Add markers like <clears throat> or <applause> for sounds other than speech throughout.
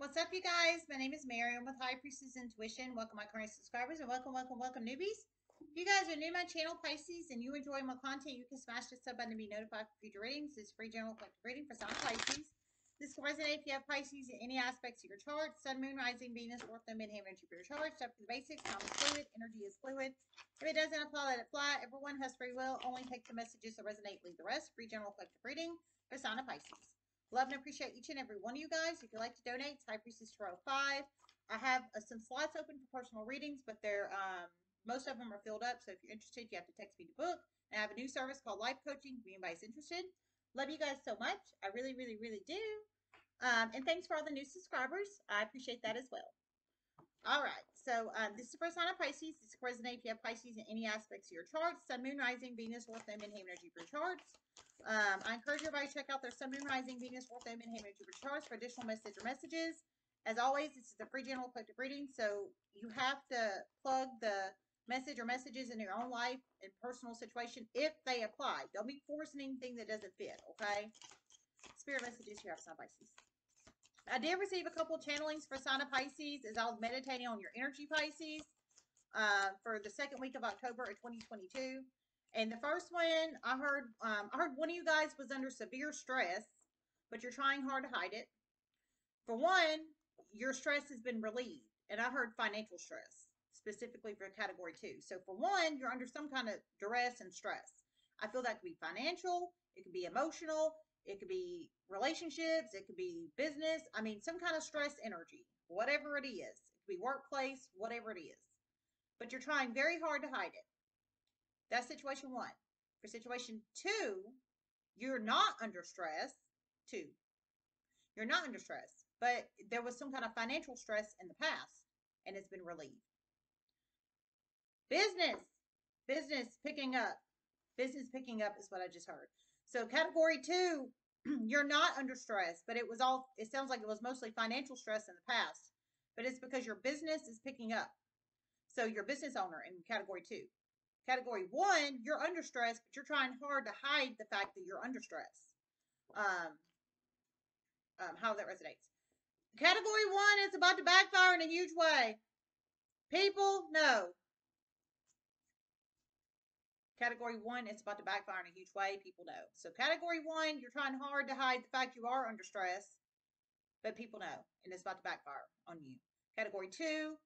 What's up, you guys? My name is Mary. I'm with High Priestess Intuition. Welcome, my current subscribers, and welcome, welcome, welcome, newbies. If you guys are new to my channel, Pisces, and you enjoy my content, you can smash the sub button to be notified for future readings. This is free general collective reading for some Pisces. This can resonate if you have Pisces in any aspects of your chart. Sun, Moon, Rising, Venus, North Node, Midheaven, and Jupiter chart. Step for the basics. Time is fluid. Energy is fluid. If it doesn't apply, let it fly. Everyone has free will. Only take the messages that resonate. Leave the rest. Free general collective reading for sign of Pisces. Love and appreciate each and every one of you guys. If you'd like to donate, High Priestess Tarot 5. I have uh, some slots open for personal readings, but they're um, most of them are filled up. So if you're interested, you have to text me to book. And I have a new service called Life Coaching if anybody's interested. Love you guys so much. I really, really, really do. Um, and thanks for all the new subscribers. I appreciate that as well. All right. So um, this is the first sign of Pisces. This can resonate if you have Pisces in any aspects of your charts. Sun, Moon, Rising, Venus, North Node, Midheaven, or Jupiter charts. Um, I encourage everybody to check out their Sun, Moon, Rising, Venus, Node, Midheaven, or Jupiter charts for additional message or messages. As always, this is a free general collective reading, so you have to plug the message or messages in your own life and personal situation if they apply. Don't be forcing anything that doesn't fit, okay? Spirit messages have, Sun Pisces. I did receive a couple channelings for sign of Pisces as I was meditating on your energy Pisces uh, for the second week of October of 2022. And the first one I heard, um, I heard one of you guys was under severe stress, but you're trying hard to hide it. For one, your stress has been relieved, and I heard financial stress specifically for category two. So for one, you're under some kind of duress and stress. I feel that could be financial, it could be emotional, it could be relationships, it could be business. I mean, some kind of stress energy, whatever it is. It could be workplace, whatever it is. But you're trying very hard to hide it. That's situation one. For situation two, you're not under stress. Two, you're not under stress, but there was some kind of financial stress in the past and it's been relieved. Business, business picking up. Business picking up is what I just heard. So category two, <clears throat> you're not under stress, but it was all, it sounds like it was mostly financial stress in the past, but it's because your business is picking up. So you're business owner in category two. Category one, you're under stress, but you're trying hard to hide the fact that you're under stress. Um, um, how that resonates. Category one is about to backfire in a huge way. People, no. Category one, is about to backfire in a huge way. People know. So category one, you're trying hard to hide the fact you are under stress, but people know, and it's about to backfire on you. Category two,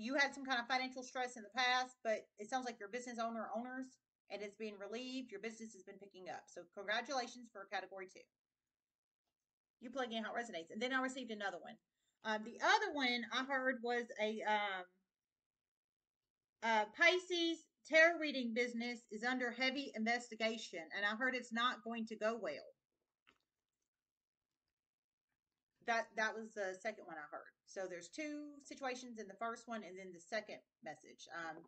you had some kind of financial stress in the past, but it sounds like your business owner owners, and it's being relieved. Your business has been picking up. So congratulations for category two. You plug in how it resonates. And then I received another one. Um, the other one I heard was a um, uh, Pisces tarot reading business is under heavy investigation, and I heard it's not going to go well. That that was the second one I heard. So there's two situations in the first one, and then the second message. Um,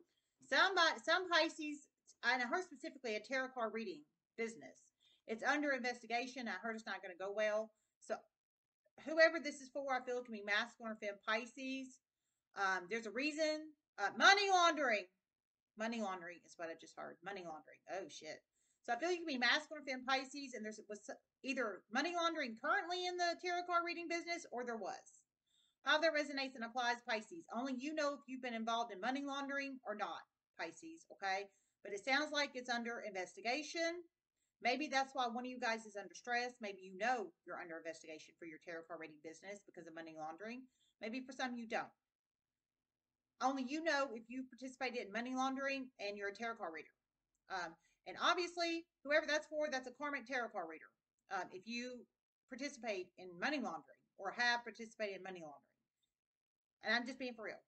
somebody, some Pisces, and I heard specifically a tarot card reading business. It's under investigation. I heard it's not going to go well. So whoever this is for, I feel it can be masculine or fem Pisces. Um, there's a reason. Uh, money laundering. Money laundering is what I just heard. Money laundering. Oh shit. So I feel you can be masculine fan Pisces, and there's was either money laundering currently in the tarot card reading business, or there was. How that resonates and applies Pisces. Only you know if you've been involved in money laundering or not, Pisces. Okay, but it sounds like it's under investigation. Maybe that's why one of you guys is under stress. Maybe you know you're under investigation for your tarot card reading business because of money laundering. Maybe for some you don't. Only you know if you participated in money laundering and you're a tarot card reader. Um, and obviously, whoever that's for, that's a karmic tarot card reader. Um, if you participate in money laundering or have participated in money laundering. And I'm just being for real.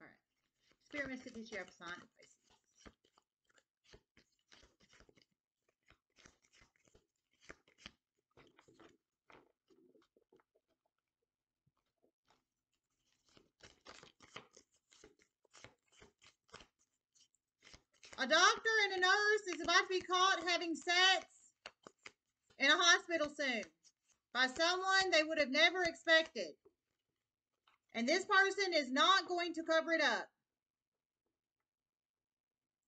All right. Spirit messages you have sign Pisces. A doctor and a nurse is about to be caught having sex in a hospital soon by someone they would have never expected. And this person is not going to cover it up.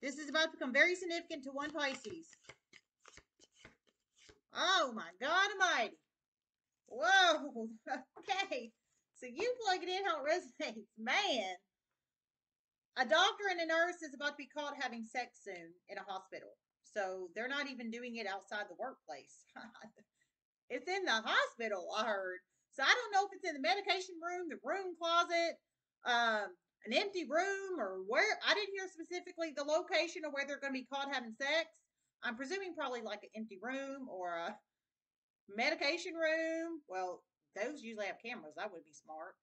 This is about to become very significant to one Pisces. Oh my God Almighty. Whoa. <laughs> Okay. So you plug it in how it resonates. Man. A doctor and a nurse is about to be caught having sex soon in a hospital. So they're not even doing it outside the workplace. <laughs> it's in the hospital, I heard. So I don't know if it's in the medication room, the room closet, um, an empty room, or where. I didn't hear specifically the location or where they're going to be caught having sex. I'm presuming probably like an empty room or a medication room. Well, those usually have cameras. That would be smart.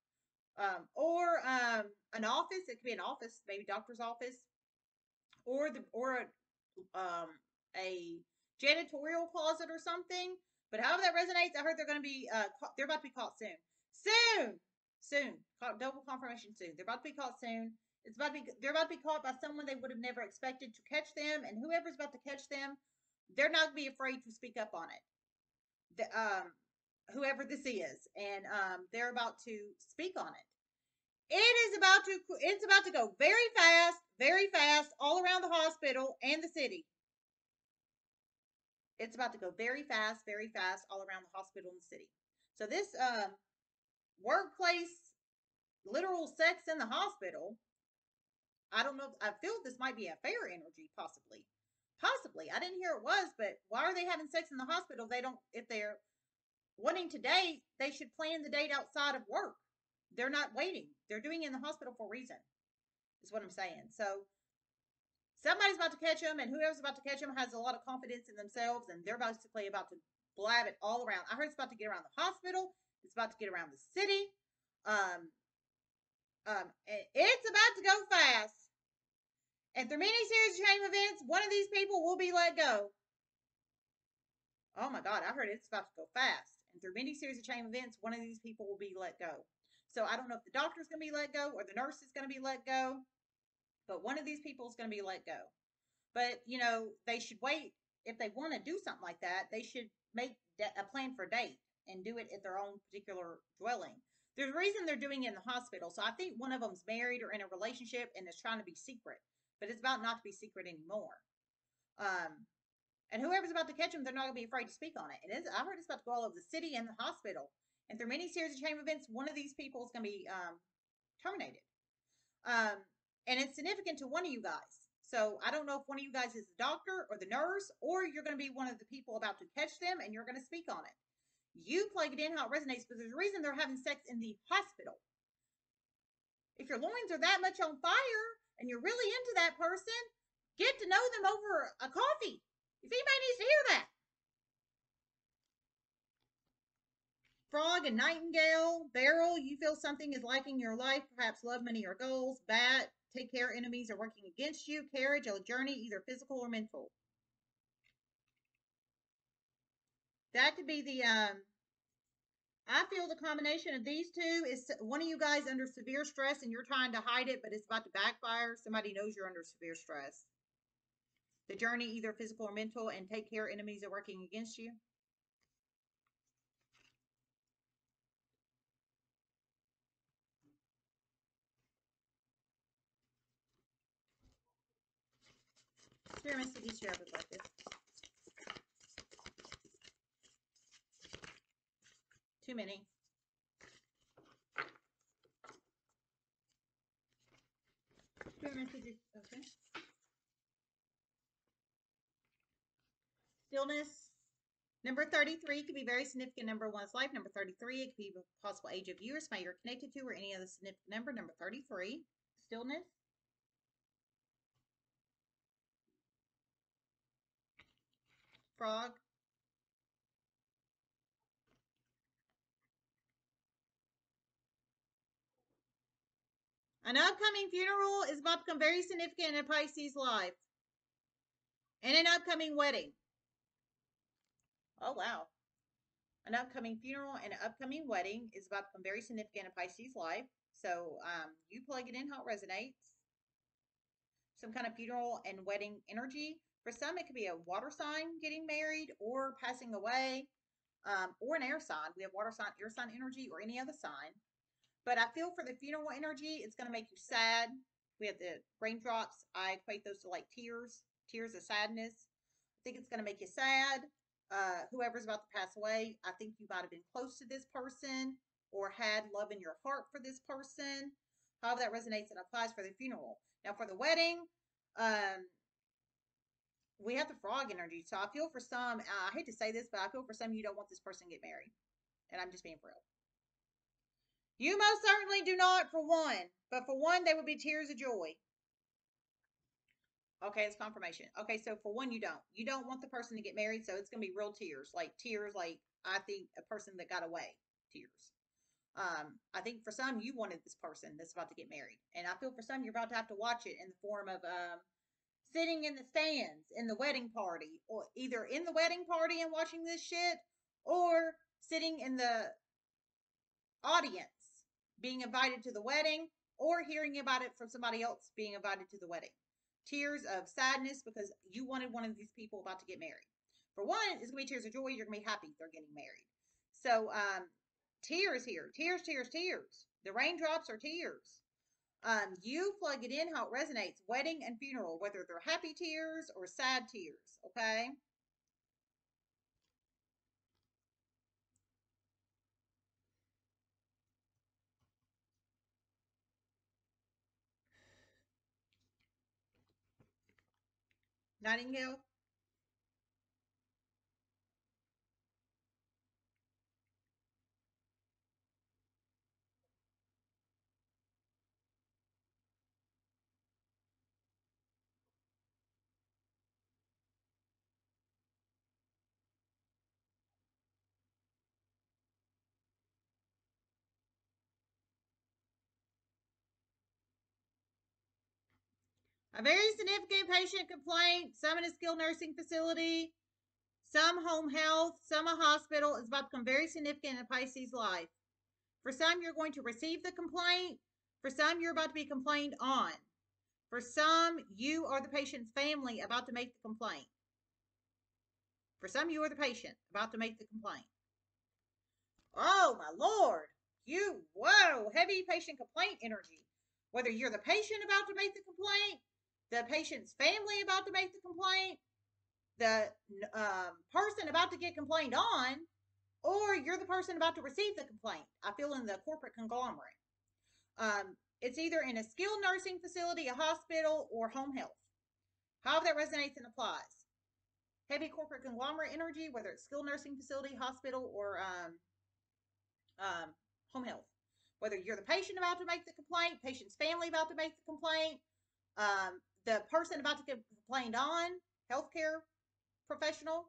Um, or um, an office. It could be an office, maybe doctor's office, or the or a, um, a janitorial closet or something. But however that resonates, I heard they're going to be uh, ca- they're about to be caught soon. Soon, soon. Double confirmation soon. They're about to be caught soon. It's about to be they're about to be caught by someone they would have never expected to catch them, and whoever's about to catch them, they're not going to be afraid to speak up on it. The, um, whoever this is, and um, they're about to speak on it. It is about to it's about to go very fast, very fast all around the hospital and the city. It's about to go very fast, very fast all around the hospital and the city. So this um, workplace literal sex in the hospital. I don't know. I feel this might be a fair energy, possibly. Possibly. I didn't hear it was, but why are they having sex in the hospital? They don't, if they're wanting to date, they should plan the date outside of work. They're not waiting. They're doing it in the hospital for a reason, is what I'm saying. So somebody's about to catch them, and whoever's about to catch them has a lot of confidence in themselves, and they're basically about to blab it all around. I heard it's about to get around the hospital. It's about to get around the city. Um, um, it's about to go fast. And through many series of chain events, one of these people will be let go. Oh my God, I heard it's about to go fast. And through many series of chain events, one of these people will be let go. So I don't know if the doctor's going to be let go or the nurse is going to be let go, but one of these people is going to be let go. But, you know, they should wait. If they want to do something like that, they should make a plan for a date and do it at their own particular dwelling. There's a reason they're doing it in the hospital. So I think one of them's married or in a relationship and is trying to be secret, but it's about not to be secret anymore. Um, and whoever's about to catch them, they're not going to be afraid to speak on it. And it's, I heard it's about to go all over the city and the hospital. And through many series of chain events, one of these people is going to be um, terminated. Um, and it's significant to one of you guys. So I don't know if one of you guys is the doctor or the nurse, or you're going to be one of the people about to catch them and you're going to speak on it. You plug it in how it resonates, but there's a reason they're having sex in the hospital. If your loins are that much on fire and you're really into that person, get to know them over a coffee. If anybody needs to hear that. Frog and Nightingale, Beryl, you feel something is liking your life, perhaps love, money, or goals. Bat, take care, enemies are working against you. Carriage, a journey, either physical or mental. That could be the, um, I feel the combination of these two is one of you guys under severe stress and you're trying to hide it, but it's about to backfire. Somebody knows you're under severe stress. The journey, either physical or mental, and take care, enemies are working against you. Share perspective. Too many. Okay. Stillness. Number 33 could be very significant number of one's life. Number 33, it could be a possible age of years, somebody you're connected to, or any other significant number. Number 33, stillness. Frog. An upcoming funeral is about to become very significant in a Pisces life. And an upcoming wedding. Oh, wow. An upcoming funeral and an upcoming wedding is about to become very significant in Pisces life. So um, you plug it in how it resonates. Some kind of funeral and wedding energy. For some, it could be a water sign getting married or passing away, um, or an air sign. We have water sign, air sign energy, or any other sign. But I feel for the funeral energy, it's going to make you sad. We have the raindrops. I equate those to like tears, tears of sadness. I think it's going to make you sad. Uh, whoever's about to pass away, I think you might have been close to this person or had love in your heart for this person. However, that resonates and applies for the funeral. Now, for the wedding, um, we have the frog energy. So I feel for some, uh, I hate to say this, but I feel for some you don't want this person to get married. And I'm just being real. You most certainly do not for one, but for one, they would be tears of joy. Okay, it's confirmation. Okay, so for one, you don't. You don't want the person to get married, so it's going to be real tears. Like tears, like I think a person that got away tears. Um, I think for some, you wanted this person that's about to get married. And I feel for some, you're about to have to watch it in the form of um, sitting in the stands in the wedding party, or either in the wedding party and watching this shit, or sitting in the audience being invited to the wedding or hearing about it from somebody else being invited to the wedding. Tears of sadness because you wanted one of these people about to get married. For one, it's gonna be tears of joy. You're gonna be happy they're getting married. So, um, tears here, tears, tears, tears. The raindrops are tears. Um, you plug it in how it resonates. Wedding and funeral, whether they're happy tears or sad tears. Okay. Nightingale? A very significant patient complaint, some in a skilled nursing facility, some home health, some a hospital is about to become very significant in a Pisces life. For some, you're going to receive the complaint. For some, you're about to be complained on. For some, you are the patient's family about to make the complaint. For some, you are the patient about to make the complaint. Oh, my Lord. You, whoa, heavy patient complaint energy. Whether you're the patient about to make the complaint the patient's family about to make the complaint, the um, person about to get complained on, or you're the person about to receive the complaint. I feel in the corporate conglomerate. Um, it's either in a skilled nursing facility, a hospital, or home health. However, that resonates and applies. Heavy corporate conglomerate energy, whether it's skilled nursing facility, hospital, or um, um, home health. Whether you're the patient about to make the complaint, patient's family about to make the complaint, um, the person about to get complained on, healthcare professional,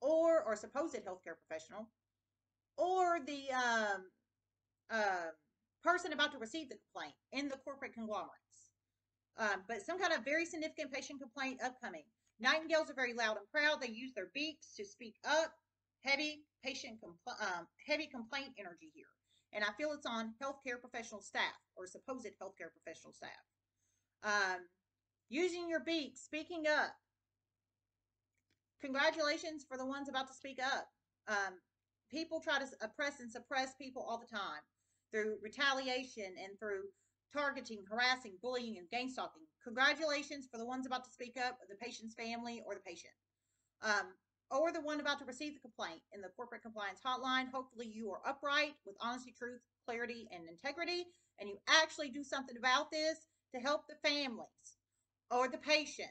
or or supposed healthcare professional, or the um, uh, person about to receive the complaint in the corporate conglomerates. Um, but some kind of very significant patient complaint upcoming. Nightingales are very loud and proud. They use their beaks to speak up. Heavy patient compl- um, heavy complaint energy here, and I feel it's on healthcare professional staff or supposed healthcare professional staff. Um, using your beak, speaking up. Congratulations for the ones about to speak up. Um, people try to oppress and suppress people all the time through retaliation and through targeting, harassing, bullying, and gang stalking. Congratulations for the ones about to speak up, the patient's family or the patient. Um, or the one about to receive the complaint in the corporate compliance hotline. Hopefully, you are upright with honesty, truth, clarity, and integrity, and you actually do something about this to help the families or the patient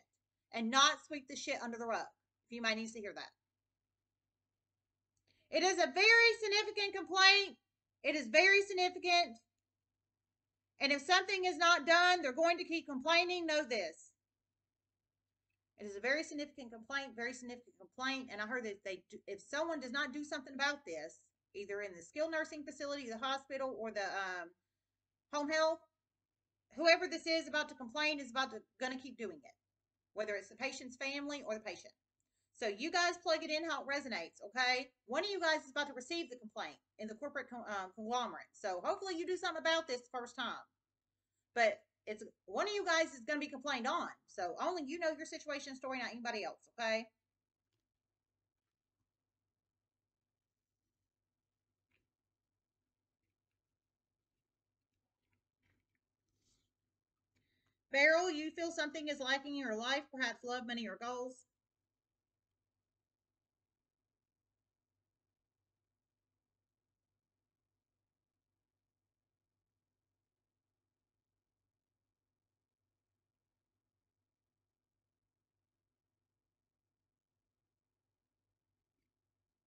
and not sweep the shit under the rug. If you might need to hear that. It is a very significant complaint. It is very significant. And if something is not done, they're going to keep complaining. Know this. It is a very significant complaint, very significant complaint. And I heard that they, do, if someone does not do something about this, either in the skilled nursing facility, the hospital, or the um, home health, whoever this is about to complain is about to going to keep doing it, whether it's the patient's family or the patient. So you guys plug it in how it resonates, okay? One of you guys is about to receive the complaint in the corporate uh, conglomerate. So hopefully you do something about this the first time. But it's one of you guys is going to be complained on. So only you know your situation story, not anybody else, okay? Beryl, you feel something is lacking in your life, perhaps love, money, or goals.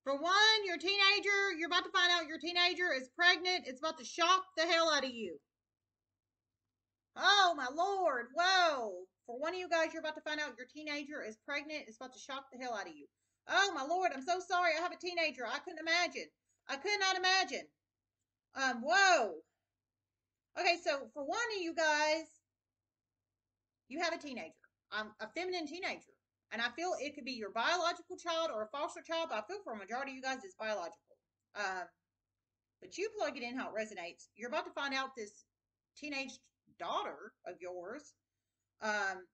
For one, your teenager, you're about to find out your teenager is pregnant. It's about to shock the hell out of you. Oh, my Lord. Whoa. For one of you guys, you're about to find out your teenager is pregnant. It's about to shock the hell out of you. Oh, my Lord. I'm so sorry. I have a teenager. I couldn't imagine. I could not imagine. Um, whoa. Okay, so for one of you guys, you have a teenager. I'm a feminine teenager. And I feel it could be your biological child or a foster child, but I feel for a majority of you guys it's biological. Um, but you plug it in how it resonates. You're about to find out this teenage daughter of yours um,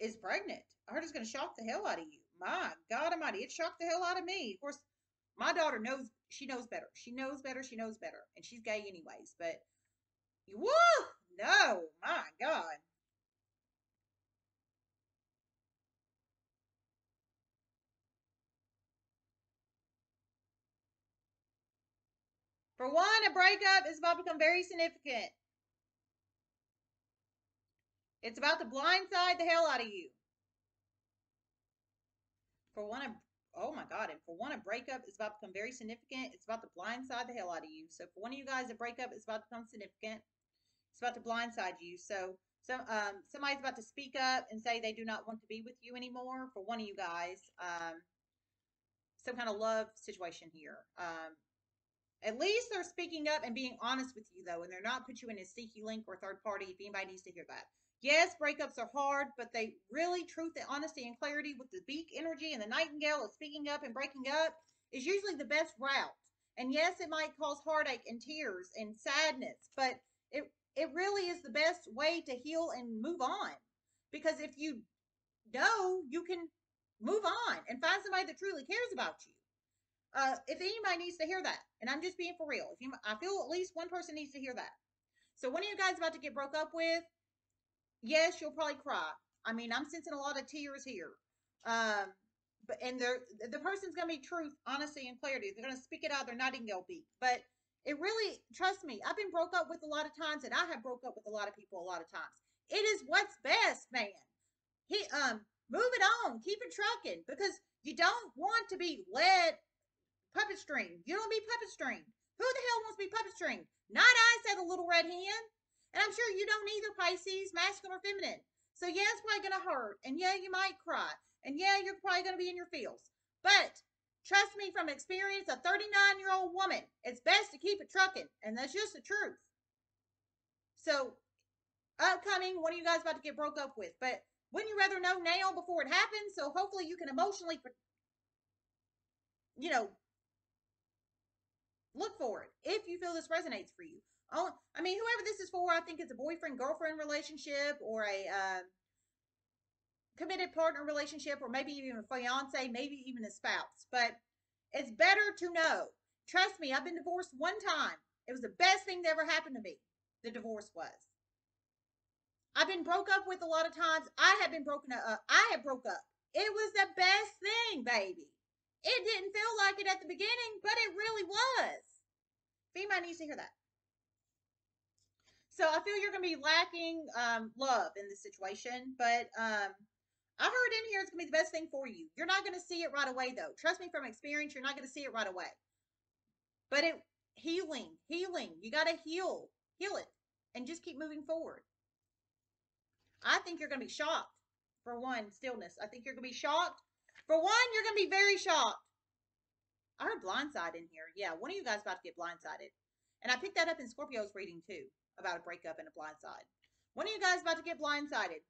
is pregnant. I heard it's going to shock the hell out of you. My God Almighty, it shocked the hell out of me. Of course, my daughter knows she knows better. She knows better. She knows better, and she's gay anyways. But woo, no, my God. For one, a breakup is about to become very significant. It's about to blindside the hell out of you. For one, of oh my God, and for one, a breakup is about to become very significant. It's about to blindside the hell out of you. So for one of you guys, a breakup is about to become significant. It's about to blindside you. So some um, somebody's about to speak up and say they do not want to be with you anymore. For one of you guys, um, some kind of love situation here. Um, at least they're speaking up and being honest with you, though, and they're not put you in a sneaky link or third party if anybody needs to hear that. Yes, breakups are hard, but they really, truth and honesty and clarity with the beak energy and the nightingale of speaking up and breaking up is usually the best route. And yes, it might cause heartache and tears and sadness, but it it really is the best way to heal and move on. Because if you know, you can move on and find somebody that truly cares about you. Uh, if anybody needs to hear that, and I'm just being for real, if you, I feel at least one person needs to hear that. So one of you guys about to get broke up with, yes, you'll probably cry. I mean, I'm sensing a lot of tears here. Um, but and they're, the person's gonna be truth, honesty, and clarity. They're gonna speak it out. They're nightingale beat. But it really, trust me, I've been broke up with a lot of times, and I have broke up with a lot of people a lot of times. It is what's best, man. He um, move it on, keep it trucking, because you don't want to be led puppet string. You don't be puppet string. Who the hell wants to be puppet string? Not I, said the little red hen. And I'm sure you don't either, Pisces, masculine or feminine. So yeah, it's probably gonna hurt. And yeah, you might cry. And yeah, you're probably gonna be in your feels. But trust me from experience, a 39 year old woman, it's best to keep it trucking. And that's just the truth. So upcoming, what are you guys about to get broke up with? But wouldn't you rather know now before it happens? So hopefully you can emotionally, you know, look for it if you feel this resonates for you. Oh, I mean, whoever this is for, I think it's a boyfriend girlfriend relationship or a uh, committed partner relationship, or maybe even a fiance, maybe even a spouse. But it's better to know. Trust me, I've been divorced one time. It was the best thing that ever happened to me. The divorce was. I've been broke up with a lot of times. I have been broken up. Uh, I have broke up. It was the best thing, baby. It didn't feel like it at the beginning, but it really was. Female needs to hear that. So I feel you're going to be lacking um, love in this situation, but um, I've heard in here it's going to be the best thing for you. You're not going to see it right away, though. Trust me from experience, you're not going to see it right away. But it healing, healing. You got to heal, heal it, and just keep moving forward. I think you're going to be shocked. For one, stillness. I think you're going to be shocked. For one, you're going to be very shocked. I heard blindside in here. Yeah, one of you guys about to get blindsided. And I picked that up in Scorpio's reading too about a breakup and a blindside. One of you guys about to get blindsided.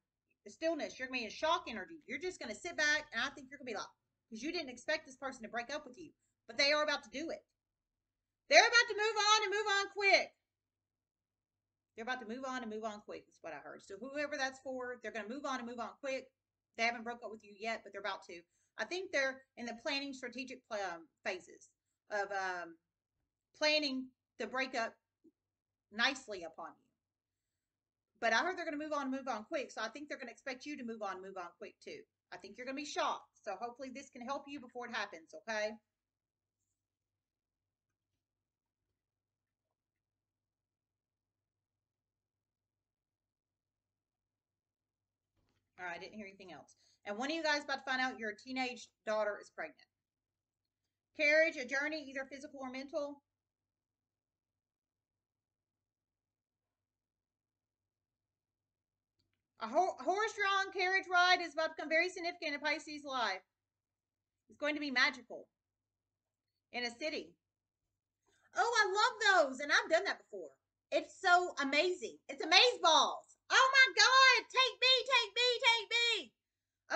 The stillness, you're going to be in shock energy. You're just going to sit back, and I think you're going to be like, because you didn't expect this person to break up with you, but they are about to do it. They're about to move on and move on quick. They're about to move on and move on quick, is what I heard. So whoever that's for, they're going to move on and move on quick. They haven't broke up with you yet, but they're about to. I think they're in the planning strategic um, phases of um, planning the breakup nicely upon you. but I heard they're going to move on, move on quick. So I think they're going to expect you to move on, move on quick too. I think you're going to be shocked. So hopefully this can help you before it happens. Okay. All right, I didn't hear anything else. And one of you guys about to find out your teenage daughter is pregnant. Carriage, a journey, either physical or mental. A ho horse-drawn carriage ride is about to become very significant in Pisces' life. It's going to be magical in a city. Oh, I love those, and I've done that before. It's so amazing. It's amaze balls. Oh my God! Take me, take me, take me.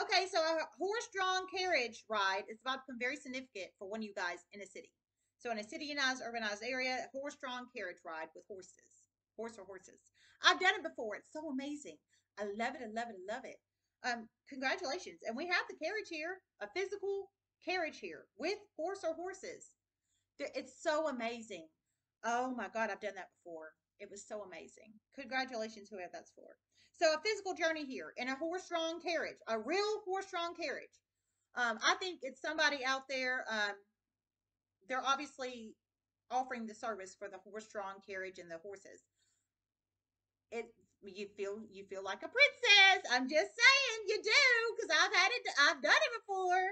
Okay, so a horse-drawn carriage ride is about to become very significant for one of you guys in a city. So in a cityanized, urbanized area, horse-drawn carriage ride with horses, horse or horses. I've done it before. It's so amazing. I love it. I love it. I love it. Um, congratulations. And we have the carriage here, a physical carriage here with horse or horses. It's so amazing. Oh my God, I've done that before. It was so amazing. Congratulations, whoever that's for. So a physical journey here in a horse-drawn carriage, a real horse-drawn carriage. Um, I think it's somebody out there. Um, they're obviously offering the service for the horse-drawn carriage and the horses. It you feel you feel like a princess. I'm just saying you do because I've had it. I've done it before.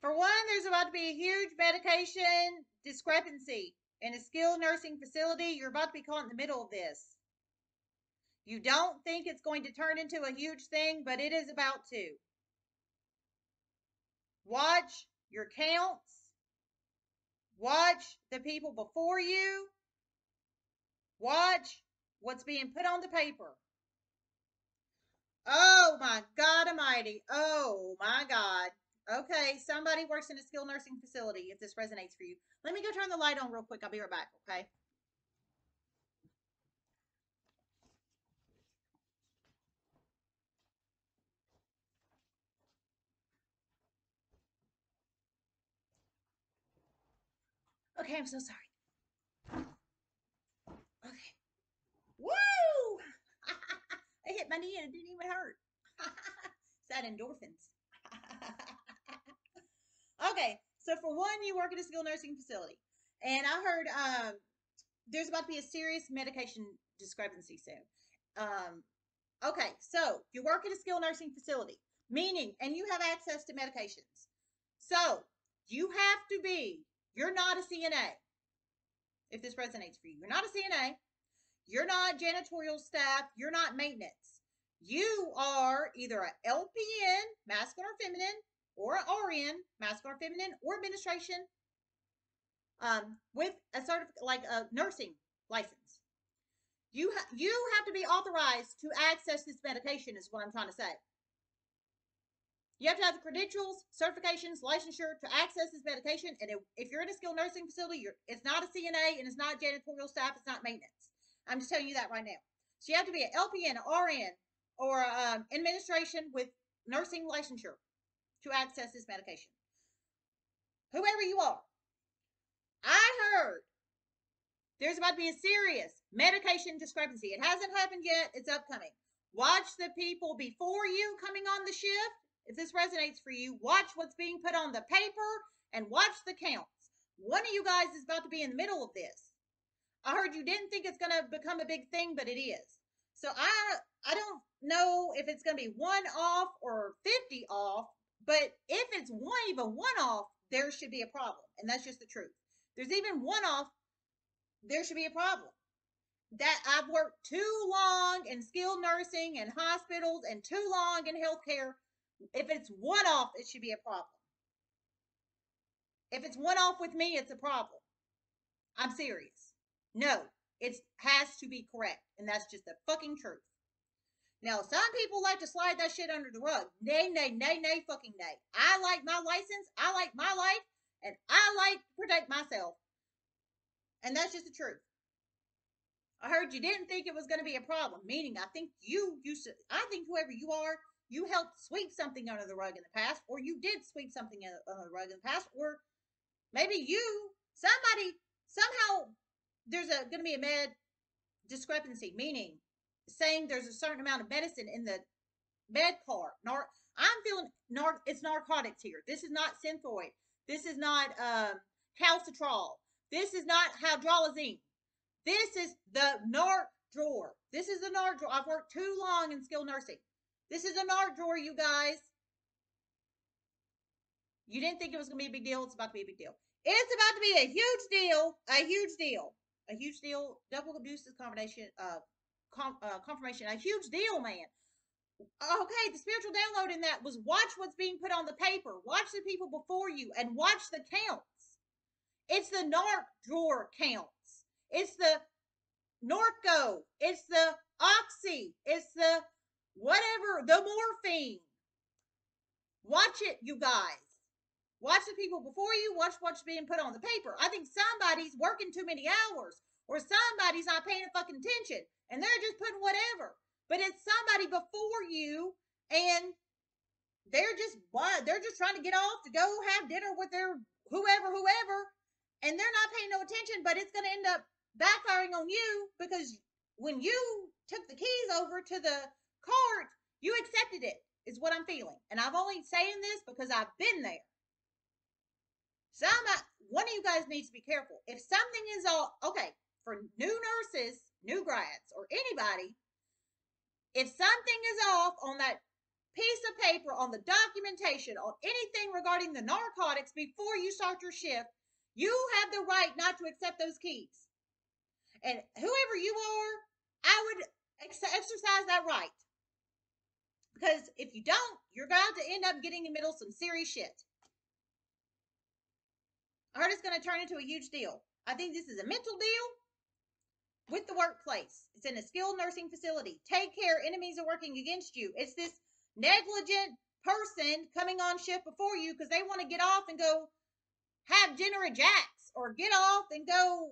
For one, there's about to be a huge medication discrepancy in a skilled nursing facility. You're about to be caught in the middle of this. You don't think it's going to turn into a huge thing, but it is about to. Watch your counts. Watch the people before you. Watch what's being put on the paper. Oh my God Almighty. Oh my God. Okay, somebody works in a skilled nursing facility if this resonates for you. Let me go turn the light on real quick. I'll be right back, okay? Okay, I'm so sorry. Okay. Woo! <laughs> I hit my knee and it didn't even hurt. <laughs> Is that endorphins? <laughs> Okay, so for one, you work at a skilled nursing facility, and I heard um, there's about to be a serious medication discrepancy soon. Um, okay, so you work at a skilled nursing facility, meaning, and you have access to medications. So you have to be, you're not a CNA, if this resonates for you. You're not a CNA, you're not janitorial staff, you're not maintenance. You are either a LPN, masculine or feminine, or an RN, masculine or feminine, or administration, um, with a certificate like a nursing license. You ha- you have to be authorized to access this medication. Is what I'm trying to say. You have to have the credentials, certifications, licensure to access this medication. And if, if you're in a skilled nursing facility, you're it's not a CNA and it's not janitorial staff. It's not maintenance. I'm just telling you that right now. So you have to be an LPN, RN, or um, administration with nursing licensure to access this medication. Whoever you are, I heard there's about to be a serious medication discrepancy. It hasn't happened yet, it's upcoming. Watch the people before you coming on the shift. If this resonates for you, watch what's being put on the paper and watch the counts. One of you guys is about to be in the middle of this. I heard you didn't think it's going to become a big thing, but it is. So I I don't know if it's going to be one off or 50 off, but if it's one even one off, there should be a problem. And that's just the truth. There's even one off, there should be a problem. That I've worked too long in skilled nursing and hospitals and too long in healthcare. If it's one off, it should be a problem. If it's one off with me, it's a problem. I'm serious. No, it has to be correct. And that's just the fucking truth. Now, some people like to slide that shit under the rug. Nay, nay, nay, nay, fucking nay. I like my license. I like my life. And I like to protect myself. And that's just the truth. I heard you didn't think it was going to be a problem, meaning I think you used to, I think whoever you are, you helped sweep something under the rug in the past, or you did sweep something under the rug in the past, or maybe you, somebody, somehow there's a going to be a med discrepancy, meaning saying there's a certain amount of medicine in the med card. Nar- I'm feeling nar- it's narcotics here. This is not Synthroid. This is not um, calcitriol. This is not hydralazine. This is the NARC drawer. This is the NARC drawer. I've worked too long in skilled nursing. This is a NARC drawer, you guys. You didn't think it was going to be a big deal. It's about to be a big deal. It's about to be a huge deal. A huge deal. A huge deal. Double deuces combination. Uh, com- uh, confirmation. A huge deal, man. Okay, the spiritual download in that was watch what's being put on the paper. Watch the people before you and watch the counts. It's the NARC drawer counts. It's the Norco. It's the Oxy. It's the whatever, the morphine. Watch it, you guys. Watch the people before you. Watch what's being put on the paper. I think somebody's working too many hours or somebody's not paying a fucking attention and they're just putting whatever. But it's somebody before you and they're just what they're just trying to get off to go have dinner with their whoever, whoever, and they're not paying no attention, but it's gonna end up backfiring on you because when you took the keys over to the cart, you accepted it, is what I'm feeling. And I've only saying this because I've been there. Some one of you guys needs to be careful. If something is all okay for new nurses, new grads, or anybody, if something is off on that piece of paper, on the documentation, on anything regarding the narcotics before you start your shift, you have the right not to accept those keys. And whoever you are, I would ex- exercise that right. Because if you don't, you're going to end up getting in the middle of some serious shit. I heard it's going to turn into a huge deal. I think this is a mental deal with the workplace. It's in a skilled nursing facility. Take care, enemies are working against you. It's this negligent person coming on shift before you because they want to get off and go have dinner at Jack's or get off and go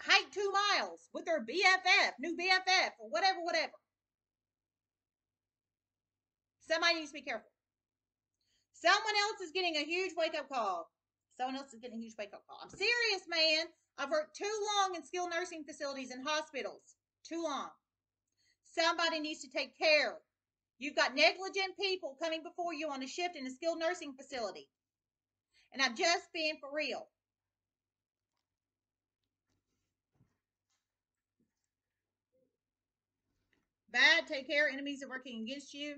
hike two miles with their BFF, new BFF, or whatever, whatever. Somebody needs to be careful. Someone else is getting a huge wake up call. Someone else is getting a huge wake up call. I'm serious, man. I've worked too long in skilled nursing facilities and hospitals. Too long. Somebody needs to take care. You've got negligent people coming before you on a shift in a skilled nursing facility. And I'm just being for real. Bad, take care. Enemies are working against you.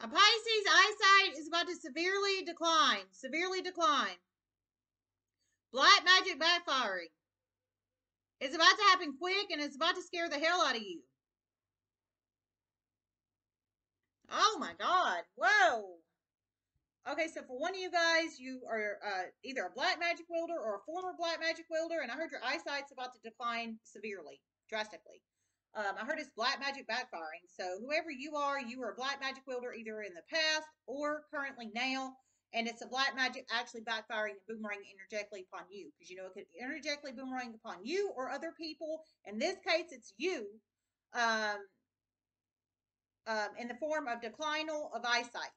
A Pisces eyesight is about to severely decline. Severely decline. Black magic backfiring. It's about to happen quick and it's about to scare the hell out of you. Oh my God. Whoa. Okay, so for one of you guys, you are uh, either a black magic wielder or a former black magic wielder, and I heard your eyesight's about to decline severely, drastically. Um, I heard it's black magic backfiring. So whoever you are, you are a black magic wielder either in the past or currently now, and it's a black magic actually backfiring and boomerang energetically upon you because you know it could energetically boomerang upon you or other people. In this case, it's you. Um, um, in the form of declinal of eyesight,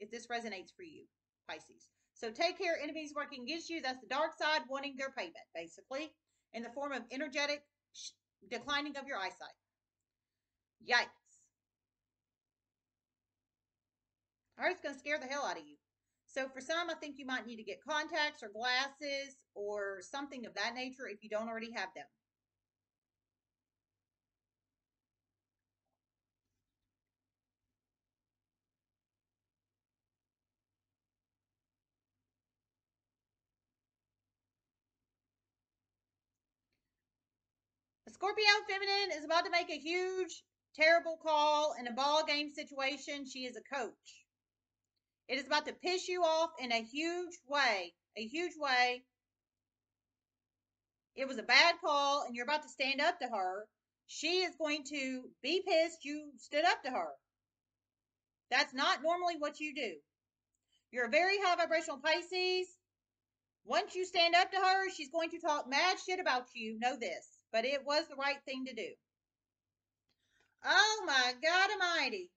if this resonates for you, Pisces. So take care, enemies working against you. That's the dark side wanting their payment, basically, in the form of energetic declining of your eyesight. Yikes. All right, it's going to scare the hell out of you. So for some, I think you might need to get contacts or glasses or something of that nature if you don't already have them. Scorpio feminine is about to make a huge terrible call in a ball game situation. She is a coach. It is about to piss you off in a huge way. A huge way. It was a bad call, and you're about to stand up to her. She is going to be pissed you stood up to her. That's not normally what you do. You're a very high vibrational Pisces. Once you stand up to her, she's going to talk mad shit about you. Know this. But it was the right thing to do. Oh my God Almighty.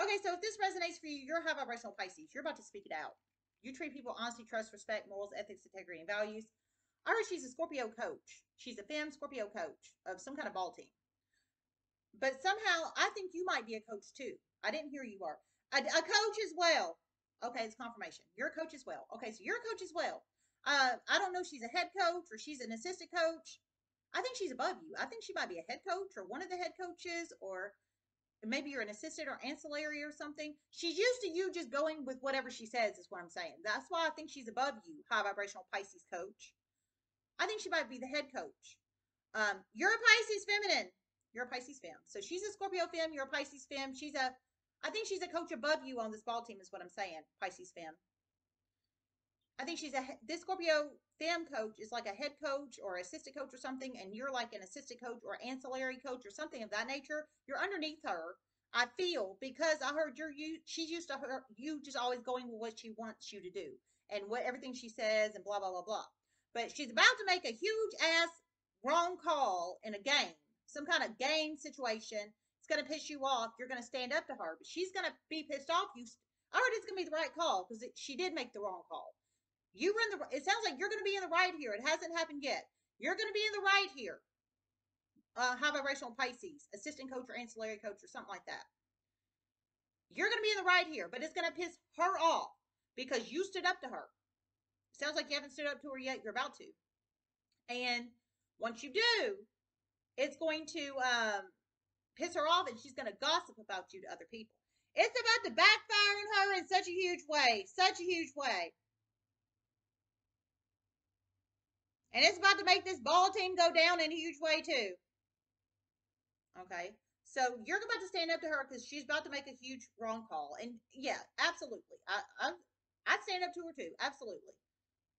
Okay, so if this resonates for you, you're high vibrational Pisces. You're about to speak it out. You treat people honesty, trust, respect, morals, ethics, integrity, and values. I heard she's a Scorpio coach. She's a femme Scorpio coach of some kind of ball team. But somehow, I think you might be a coach too. I didn't hear you are. A, a coach as well. Okay, it's confirmation. You're a coach as well. Okay, so you're a coach as well. Uh, I don't know she's a head coach or she's an assistant coach. I think she's above you. I think she might be a head coach or one of the head coaches, or maybe you're an assistant or ancillary or something. She's used to you just going with whatever she says, is what I'm saying. That's why I think she's above you, high vibrational Pisces coach. I think she might be the head coach. Um, you're a Pisces feminine. You're a Pisces femme. So she's a Scorpio femme. You're a Pisces femme. She's a, I think she's a coach above you on this ball team, is what I'm saying, Pisces femme. I think she's a this Scorpio fam coach is like a head coach or assistant coach or something, and you're like an assistant coach or ancillary coach or something of that nature. You're underneath her. I feel because I heard you're you she's used to her you just always going with what she wants you to do and what everything she says and blah blah blah blah. But she's about to make a huge ass wrong call in a game, some kind of game situation. It's gonna piss you off. You're gonna stand up to her, but she's gonna be pissed off. You, I heard it's gonna be the right call because she did make the wrong call. You were in the. It sounds like you're going to be in the right here. It hasn't happened yet. You're going to be in the right here. Uh, high vibrational Pisces, assistant coach or ancillary coach or something like that. You're going to be in the right here, but it's going to piss her off because you stood up to her. Sounds like you haven't stood up to her yet. You're about to. And once you do, it's going to um, piss her off and she's going to gossip about you to other people. It's about to backfire on her in such a huge way. Such a huge way. And it's about to make this ball team go down in a huge way, too. Okay. So you're about to stand up to her because she's about to make a huge wrong call. And yeah, absolutely. I, I, I'd stand up to her, too. Absolutely.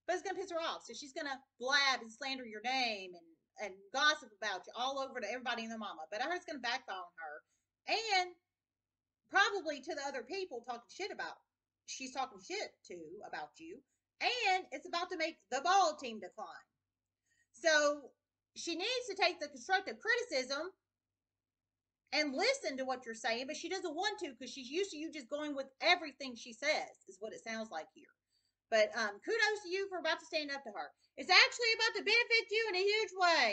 But it's going to piss her off. So she's going to blab and slander your name and, and gossip about you all over to everybody and their mama. But I heard it's going to backfire on her. And probably to the other people talking shit about. She's talking shit to about you. And it's about to make the ball team decline. So she needs to take the constructive criticism and listen to what you're saying, but she doesn't want to because she's used to you just going with everything she says, is what it sounds like here. But um, kudos to you for about to stand up to her. It's actually about to benefit you in a huge way.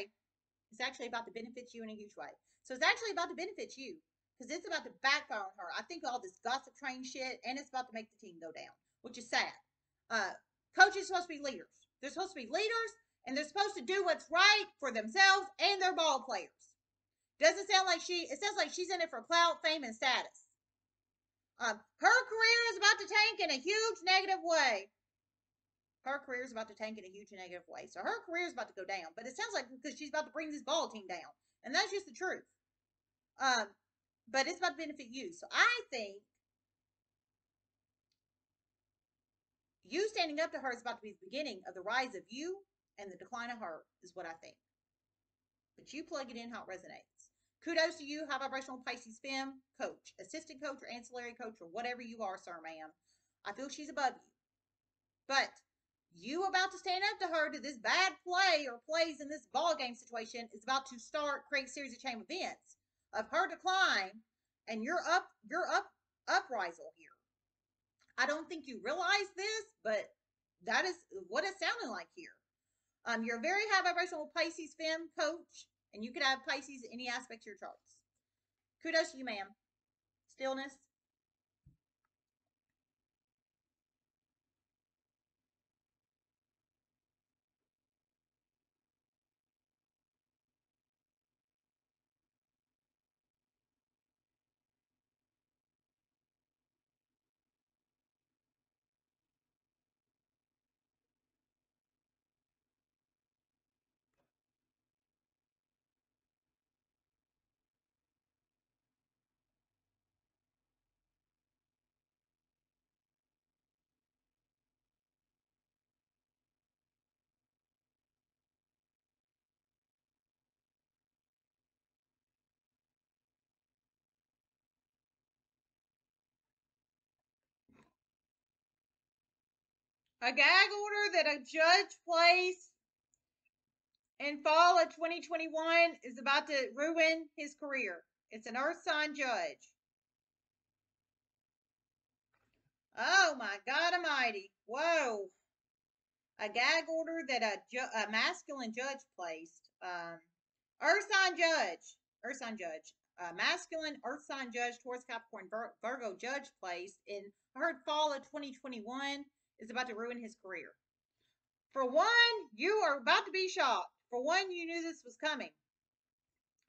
It's actually about to benefit you in a huge way. So it's actually about to benefit you because it's about to backfire on her. I think all this gossip train shit, and it's about to make the team go down, which is sad. Uh, coaches supposed to be leaders. They're supposed to be leaders and they're supposed to do what's right for themselves and their ball players. Doesn't sound like she, it sounds like she's in it for clout, fame, and status. Um, her career is about to tank in a huge negative way. Her career is about to tank in a huge negative way. So her career is about to go down. But it sounds like because she's about to bring this ball team down. And that's just the truth. Um, but it's about to benefit you. So I think you standing up to her is about to be the beginning of the rise of you and the decline of her is what I think. But you plug it in how it resonates. Kudos to you, high vibrational Pisces femme, coach, assistant coach, or ancillary coach, or whatever you are, sir, ma'am. I feel she's above you. But you about to stand up to her to this bad play or plays in this ball game situation is about to start create series of chain events of her decline and you're up you're up uprisal here. I don't think you realize this, but that is what it's sounding like here. Um, you're a very high vibrational Pisces femme coach, and you could have Pisces in any aspect of your charts. Kudos to you, ma'am. Stillness. A gag order that a judge placed in fall of 2021 is about to ruin his career. It's an earth sign judge. Oh my God Almighty. Whoa. A gag order that a, ju- a masculine judge placed. Um, earth sign judge. Earth sign judge. A masculine earth sign judge towards Capricorn Vir- Virgo judge placed in, I heard fall of 2021 is about to ruin his career. For one, you are about to be shocked. For one, you knew this was coming.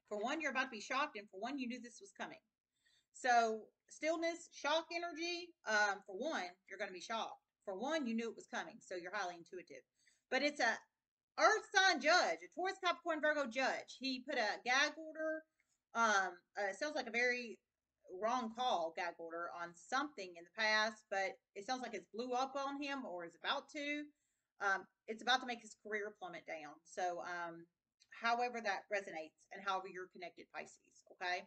For one, you're about to be shocked, and for one, you knew this was coming. So, stillness, shock energy. Um, for one, you're going to be shocked. For one, you knew it was coming, so you're highly intuitive. But it's a Earth sign judge, a Taurus, Capricorn, Virgo judge. He put a gag order. Um, uh, sounds like a very wrong call, gag order on something in the past, but it sounds like it's blew up on him or is about to. Um, it's about to make his career plummet down. So, um, however that resonates and however you're connected, Pisces. Okay,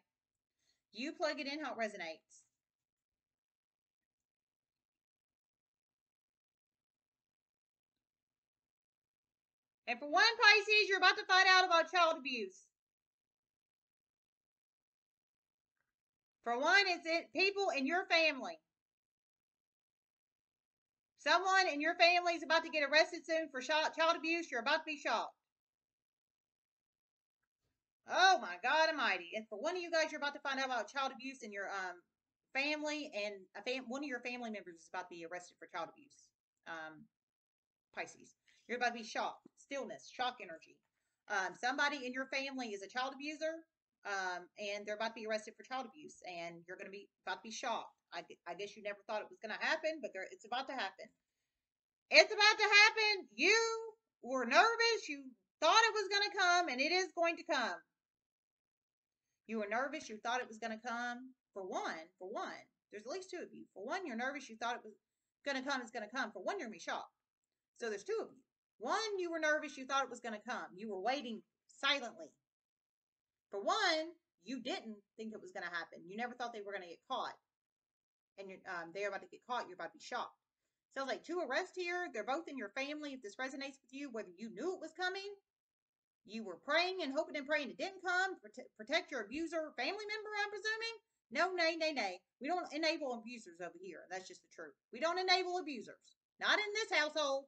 you plug it in how it resonates. And for one, Pisces, you're about to find out about child abuse. For one, it's in, people in your family. Someone in your family is about to get arrested soon for child abuse. You're about to be shocked. Oh my God Almighty! And for one of you guys, you're about to find out about child abuse in your um family, and a fam- one of your family members is about to be arrested for child abuse. Um, Pisces, you're about to be shocked, stillness, shock energy. Um, somebody in your family is a child abuser, um, and they're about to be arrested for child abuse, and you're going to be about to be shocked. I, I guess you never thought it was going to happen, but there, it's about to happen. It's about to happen. You were nervous. You thought it was going to come, and it is going to come. You were nervous. You thought it was going to come. For one, for one, there's at least two of you. For one, you're nervous. You thought it was going to come. It's going to come. For one, you're going to be shocked. So there's two of you. One, you were nervous. You thought it was going to come. You were waiting silently. For one, you didn't think it was going to happen. You never thought they were going to get caught. And you're, um, they're about to get caught. You're about to be shocked. Sounds like two arrests here. They're both in your family. If this resonates with you, whether you knew it was coming you were praying and hoping and praying it didn't come. Prote- protect your abuser family member, I'm presuming. No, nay, nay, nay. We don't enable abusers over here. That's just the truth. We don't enable abusers. Not in this household.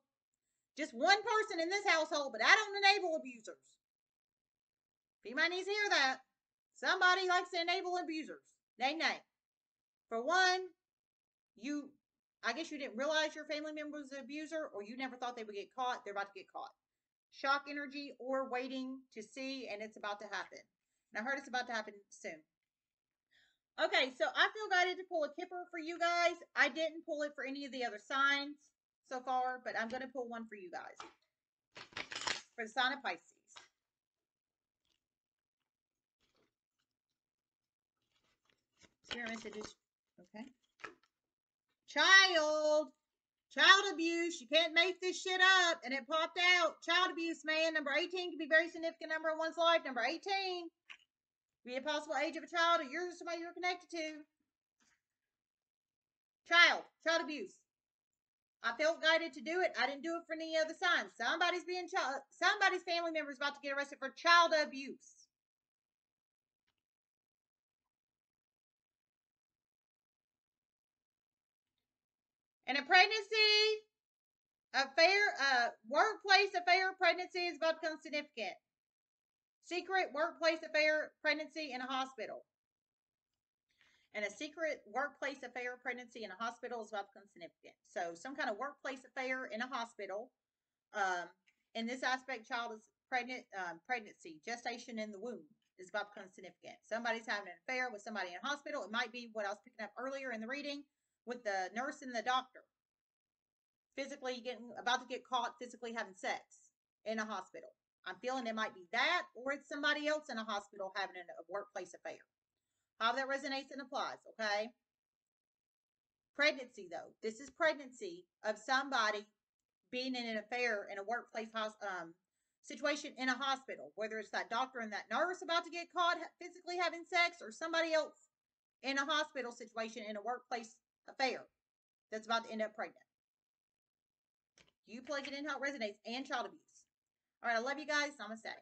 Just one person in this household, but I don't enable abusers. If anybody needs to hear that, somebody likes to enable abusers. Nay, nay. For one, you, I guess you didn't realize your family member was an abuser, or you never thought they would get caught. They're about to get caught shock energy or waiting to see, and it's about to happen. And I heard it's about to happen soon. Okay, so I feel guided to pull a kipper for you guys. I didn't pull it for any of the other signs so far, but I'm going to pull one for you guys. For the sign of Pisces. Messages. Okay. Child. Child abuse, you can't make this shit up. And it popped out. Child abuse, man. Number 18 can be very significant number in one's life. Number 18 be a possible age of a child or you're somebody you're connected to. Child, child abuse. I felt guided to do it. I didn't do it for any other signs. Somebody's being child, somebody's family member is about to get arrested for child abuse. And a pregnancy, affair, uh, workplace affair, pregnancy is about to become significant. Secret workplace affair, pregnancy in a hospital. And a secret workplace affair, pregnancy in a hospital is about to become significant. So some kind of workplace affair in a hospital. Um, in this aspect, child is pregnant, um, pregnancy, gestation in the womb is about to become significant. Somebody's having an affair with somebody in a hospital. It might be what I was picking up earlier in the reading with the nurse and the doctor physically getting about to get caught physically having sex in a hospital. I'm feeling it might be that, or it's somebody else in a hospital having a workplace affair. How that resonates and applies, okay? Pregnancy, though. This is pregnancy of somebody being in an affair in a workplace um, situation in a hospital, whether it's that doctor and that nurse about to get caught physically having sex, or somebody else in a hospital situation in a workplace affair that's about to end up pregnant. You plug it in how it resonates and child abuse. All right, I love you guys. Namaste.